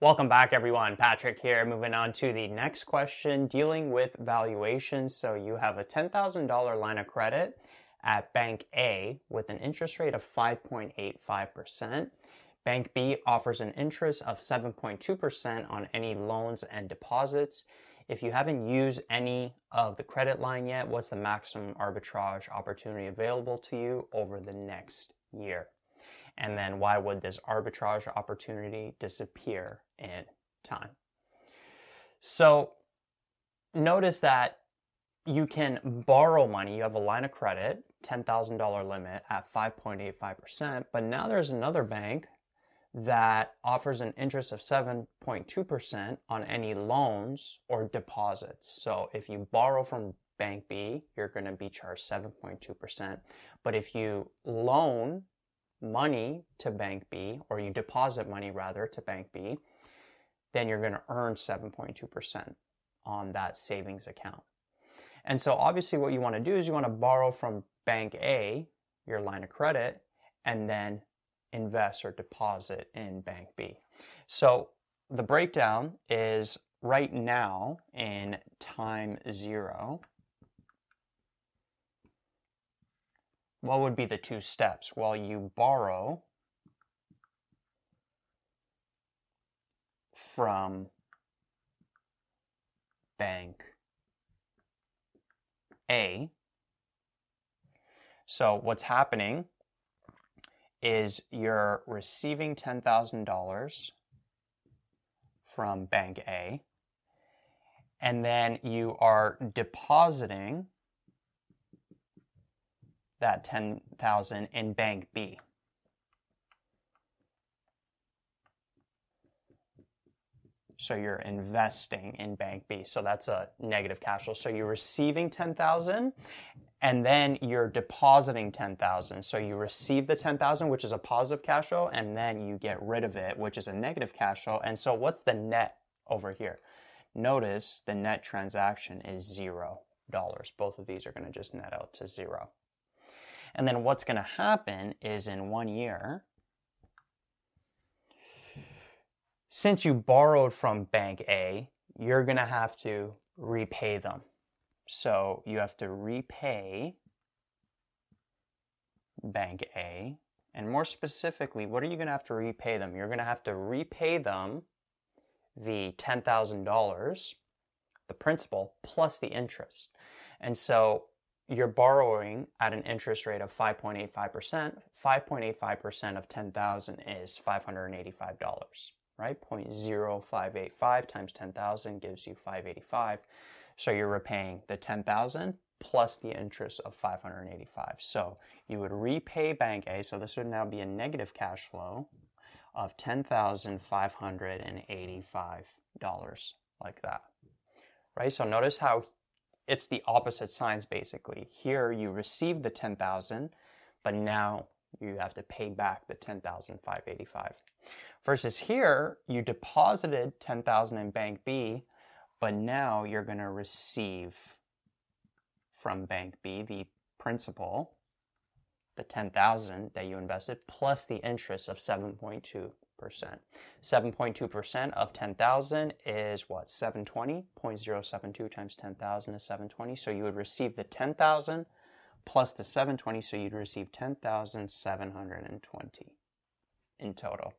Welcome back, everyone. Patrick here. Moving on to the next question dealing with valuations. So, you have a $10,000 line of credit at Bank A with an interest rate of 5.85%. Bank B offers an interest of 7.2% on any loans and deposits. If you haven't used any of the credit line yet, what's the maximum arbitrage opportunity available to you over the next year? And then why would this arbitrage opportunity disappear in time? So notice that you can borrow money. You have a line of credit, $10,000 limit at 5.85%, but now there's another bank that offers an interest of 7.2% on any loans or deposits. So if you borrow from Bank B, you're going to be charged 7.2%. But if you loan money to Bank B, or you deposit money rather to Bank B, then you're going to earn 7.2% on that savings account. And so obviously what you want to do is you want to borrow from Bank A, your line of credit, and then invest or deposit in Bank B. So the breakdown is right now in time zero, what would be the two steps? Well, you borrow from bank A. So what's happening is you're receiving $10,000 from bank A and then you are depositing that 10,000 in bank B. So you're investing in bank B. So that's a negative cash flow. So you're receiving 10,000 and then you're depositing 10,000. So you receive the 10,000, which is a positive cash flow, and then you get rid of it, which is a negative cash flow. And so what's the net over here? Notice the net transaction is zero dollars. Both of these are going to just net out to zero. And then what's going to happen is in one year, since you borrowed from Bank A, you're going to have to repay them. So you have to repay Bank A. And more specifically, what are you going to have to repay them? You're going to have to repay them the $10,000, the principal, plus the interest. And so you're borrowing at an interest rate of 5.85%. 5.85% of 10,000 is $585, right? 0.0585 times 10,000 gives you 585. So you're repaying the 10,000 plus the interest of 585. So you would repay Bank A, so this would now be a negative cash flow of $10,585 like that. Right? So notice how it's the opposite signs basically. Here you receive the 10,000, but now you have to pay back the 10,585. Versus here, you deposited 10,000 in bank B, but now you're going to receive from bank B the principal, the 10,000 that you invested plus the interest of 7.2 7.2% of 10,000 is what? 720. 0.072 times 10,000 is 720. So you would receive the 10,000 plus the 720. So you'd receive 10,720 in total.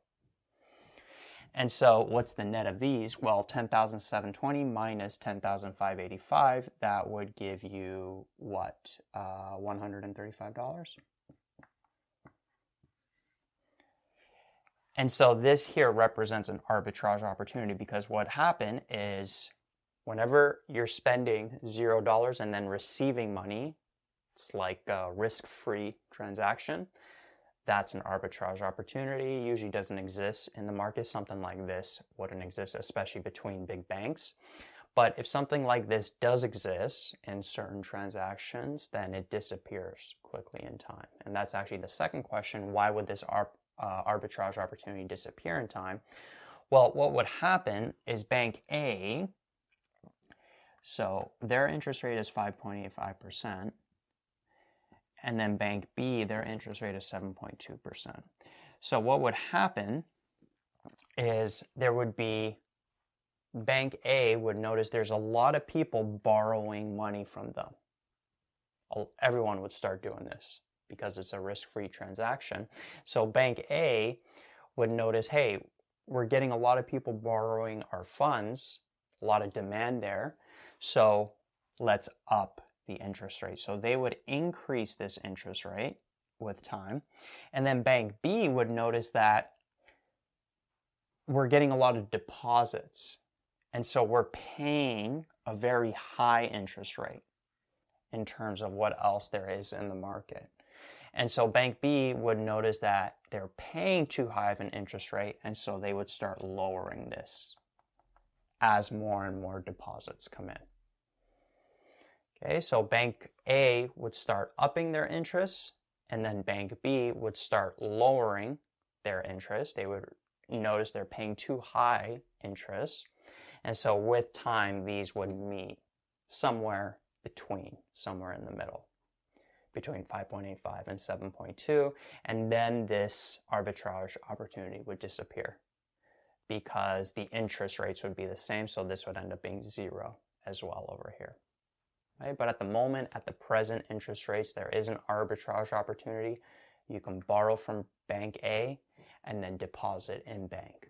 And so what's the net of these? Well, 10,720 minus 10,585, that would give you what? Uh, $135? And so this here represents an arbitrage opportunity because what happened is whenever you're spending zero dollars and then receiving money, it's like a risk-free transaction. That's an arbitrage opportunity. Usually doesn't exist in the market. Something like this wouldn't exist, especially between big banks. But if something like this does exist in certain transactions, then it disappears quickly in time. And that's actually the second question. Why would this uh, arbitrage opportunity disappear in time? Well, what would happen is Bank A, so their interest rate is 5.85%, and then Bank B, their interest rate is 7.2%. So what would happen is there would be Bank A would notice there's a lot of people borrowing money from them. Everyone would start doing this because it's a risk free transaction. So Bank A would notice hey, we're getting a lot of people borrowing our funds, a lot of demand there. So let's up the interest rate. So they would increase this interest rate with time. And then Bank B would notice that we're getting a lot of deposits. And so we're paying a very high interest rate in terms of what else there is in the market. And so Bank B would notice that they're paying too high of an interest rate, and so they would start lowering this as more and more deposits come in. Okay, so Bank A would start upping their interest, and then Bank B would start lowering their interest. They would notice they're paying too high interest. And so with time, these would meet somewhere between, somewhere in the middle, between 5.85 and 7.2. And then this arbitrage opportunity would disappear because the interest rates would be the same. So this would end up being zero as well over here. Right? But at the moment, at the present interest rates, there is an arbitrage opportunity. You can borrow from bank A and then deposit in bank